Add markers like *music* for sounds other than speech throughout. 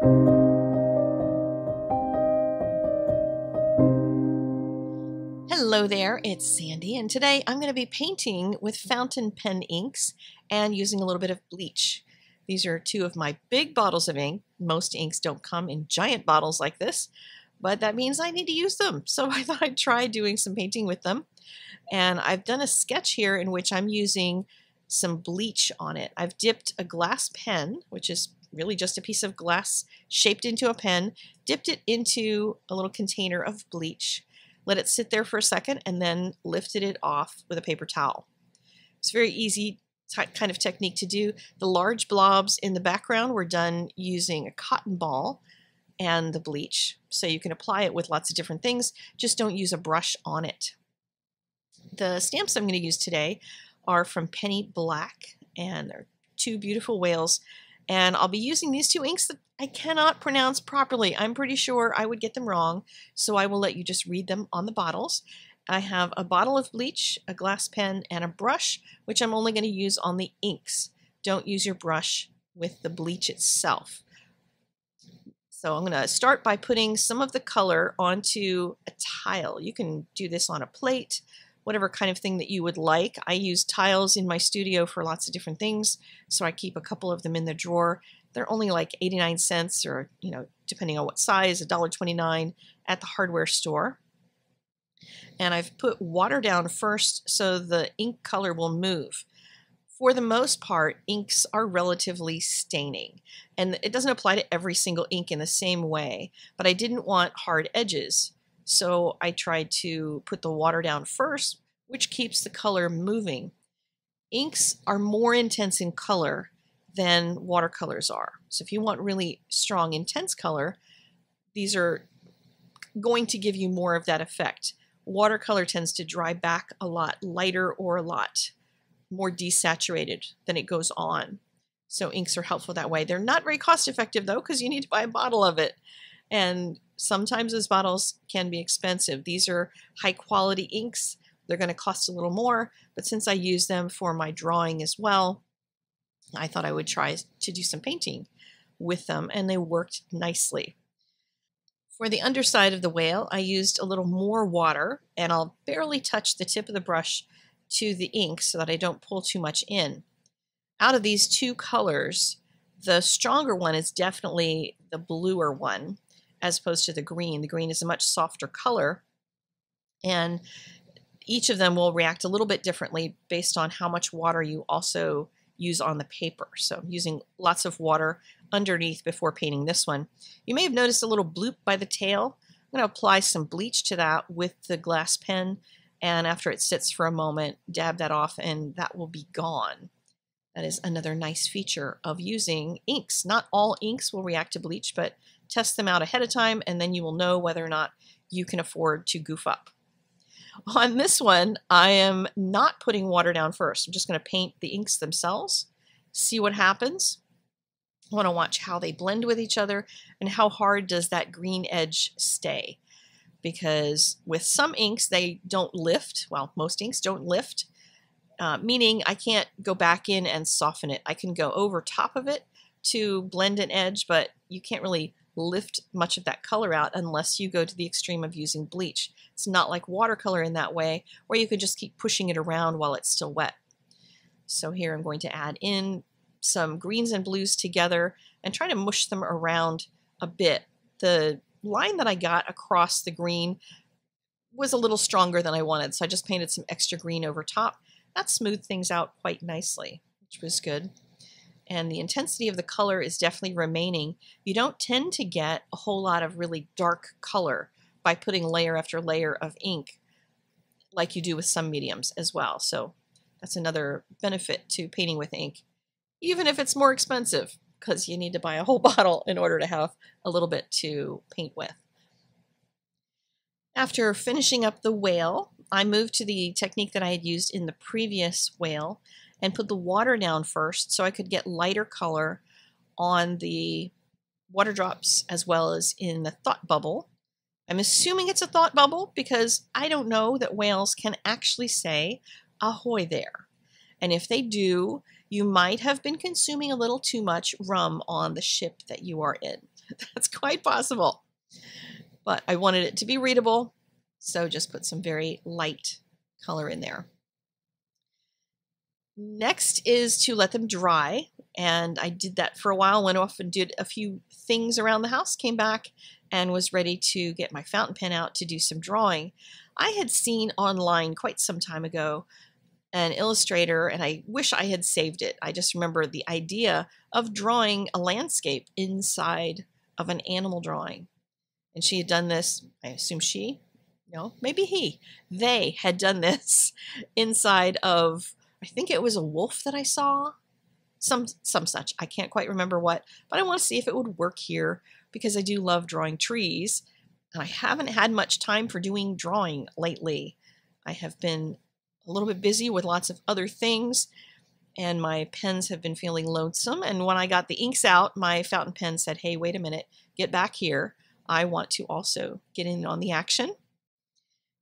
Hello there, it's Sandy, and today I'm going to be painting with fountain pen inks and using a little bit of bleach. These are two of my big bottles of ink. Most inks don't come in giant bottles like this, but that means I need to use them. *laughs* So I thought I'd try doing some painting with them. And I've done a sketch here in which I'm using some bleach on it. I've dipped a glass pen, which is really just a piece of glass shaped into a pen, dipped it into a little container of bleach, let it sit there for a second, and then lifted it off with a paper towel. It's a very easy kind of technique to do. The large blobs in the background were done using a cotton ball and the bleach. So you can apply it with lots of different things, just don't use a brush on it. The stamps I'm going to use today are from Penny Black, and they're two beautiful whales. And I'll be using these two inks that I cannot pronounce properly. I'm pretty sure I would get them wrong, so I will let you just read them on the bottles. I have a bottle of bleach, a glass pen, and a brush, which I'm only going to use on the inks. Don't use your brush with the bleach itself. So I'm going to start by putting some of the color onto a tile. You can do this on a plate, whatever kind of thing that you would like. I use tiles in my studio for lots of different things, so I keep a couple of them in the drawer. They're only like 89 cents or, you know, depending on what size, $1.29 at the hardware store and I've put water down first so the ink color will move. For the most part, inks are relatively staining, and it doesn't apply to every single ink in the same way, but I didn't want hard edges, so I tried to put the water down first, which keeps the color moving. Inks are more intense in color than watercolors are. So if you want really strong, intense color, these are going to give you more of that effect watercolor tends to dry back a lot lighter or a lot more desaturated than it goes on. So inks are helpful that way. They're not very cost effective though because you need to buy a bottle of it. And sometimes those bottles can be expensive. These are high quality inks. They're going to cost a little more, but since I use them for my drawing as well, I thought I would try to do some painting with them and they worked nicely. For the underside of the whale, I used a little more water and I'll barely touch the tip of the brush to the ink so that I don't pull too much in. Out of these two colors, the stronger one is definitely the bluer one as opposed to the green. The green is a much softer color and each of them will react a little bit differently based on how much water you also use on the paper. So using lots of water underneath before painting this one. You may have noticed a little bloop by the tail. I'm going to apply some bleach to that with the glass pen and after it sits for a moment, dab that off and that will be gone. That is another nice feature of using inks. Not all inks will react to bleach, but test them out ahead of time and then you will know whether or not you can afford to goof up. *laughs* On this one, I am not putting water down first. I'm just going to paint the inks themselves, see what happens. I want to watch how they blend with each other and how hard does that green edge stay. Because with some inks, they don't lift. Well, most inks don't lift, uh, meaning I can't go back in and soften it. I can go over top of it to blend an edge, but you can't really lift much of that color out unless you go to the extreme of using bleach. It's not like watercolor in that way, where you could just keep pushing it around while it's still wet. So here I'm going to add in some greens and blues together and try to mush them around a bit. The line that I got across the green was a little stronger than I wanted, so I just painted some extra green over top. That smoothed things out quite nicely, which was good. And the intensity of the color is definitely remaining. You don't tend to get a whole lot of really dark color by putting layer after layer of ink like you do with some mediums as well. So that's another benefit to painting with ink even if it's more expensive, because you need to buy a whole *laughs* bottle in order to have a little bit to paint with. After finishing up the whale, I moved to the technique that I had used in the previous whale and put the water down first so I could get lighter color on the water drops as well as in the thought bubble. I'm assuming it's a thought bubble because I don't know that whales can actually say ahoy there. And if they do, you might have been consuming a little too much rum on the ship that you are in. *laughs* That's quite possible. But I wanted it to be readable, so just put some very light color in there. Next is to let them dry. And I did that for a while, went off and did a few things around the house, came back and was ready to get my fountain pen out to do some drawing. I had seen online quite some time ago an illustrator, and I wish I had saved it. I just remember the idea of drawing a landscape inside of an animal drawing. And she had done this, I assume she, no, maybe he, they had done *laughs* this inside of, I think it was a wolf that I saw, some, some such. I can't quite remember what, but I want to see if it would work here because I do love drawing trees. And I haven't had much time for doing drawing lately. I have been a little bit busy with lots of other things, and my pens have been feeling lonesome. And when I got the inks out, my fountain pen said, Hey, wait a minute, get back here. I want to also get in on the action.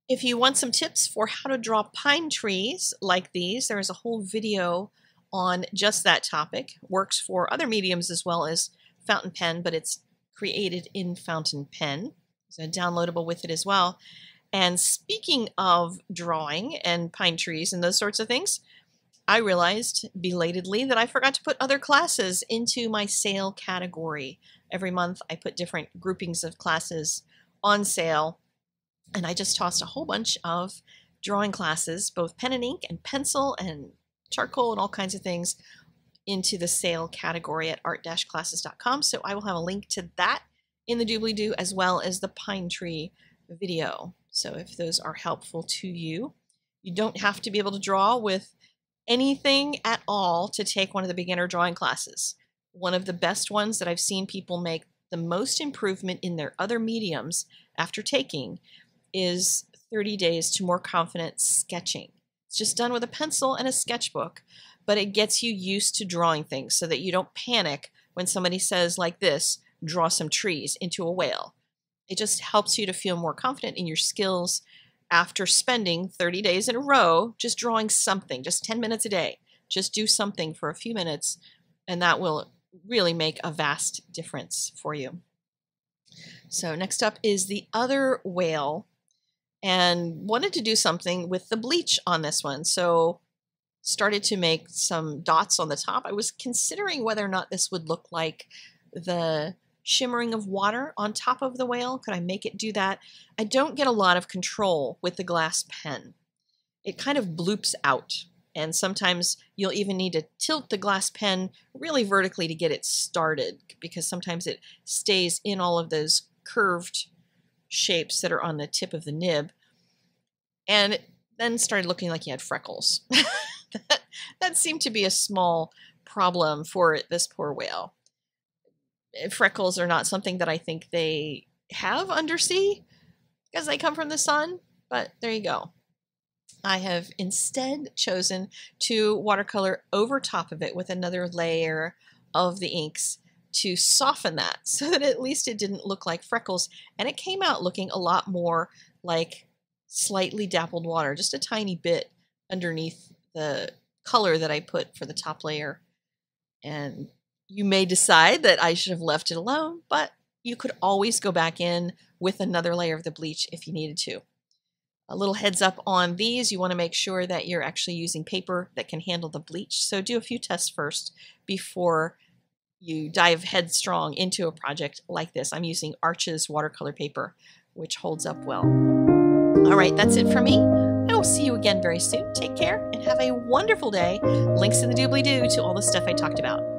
If you want some tips for how to draw pine trees like these, there is a whole video on just that topic. Works for other mediums as well as fountain pen, but it's created in fountain pen. So downloadable with it as well. And speaking of drawing and pine trees and those sorts of things, I realized belatedly that I forgot to put other classes into my sale category. Every month I put different groupings of classes on sale, and I just tossed a whole bunch of drawing classes, both pen and ink and pencil and charcoal and all kinds of things into the sale category at art-classes.com. So I will have a link to that in the doobly-doo as well as the pine tree video. So if those are helpful to you, you don't have to be able to draw with anything at all to take one of the beginner drawing classes. One of the best ones that I've seen people make the most improvement in their other mediums after taking is 30 days to more confident sketching. It's just done with a pencil and a sketchbook, but it gets you used to drawing things so that you don't panic when somebody says like this, draw some trees into a whale. It just helps you to feel more confident in your skills after spending 30 days in a row just drawing something, just 10 minutes a day. Just do something for a few minutes, and that will really make a vast difference for you. So next up is the other whale and wanted to do something with the bleach on this one. So started to make some dots on the top. I was considering whether or not this would look like the shimmering of water on top of the whale. Could I make it do that? I don't get a lot of control with the glass pen. It kind of bloops out. And sometimes you'll even need to tilt the glass pen really vertically to get it started because sometimes it stays in all of those curved shapes that are on the tip of the nib. And then started looking like he had freckles. *laughs* that, that seemed to be a small problem for this poor whale. Eh, freckles are not something that I think they have undersea because they come from the sun, but there you go. I have instead chosen to watercolor over top of it with another layer of the inks to soften that *laughs* so that at least it didn't look like freckles and it came out looking a lot more like slightly dappled water, just a tiny bit underneath the color that I put for the top layer. And you may decide that I should have left it alone, but you could always go back in with another layer of the bleach if you needed to. A little heads up on these, you want to make sure that you're actually using paper that can handle the bleach. So do a few tests first before you dive headstrong into a project like this. I'm using Arches watercolor paper, which holds up well. All right, that's it for me. I will see you again very soon. Take care and have a wonderful day. Links in the doobly-doo to all the stuff I talked about.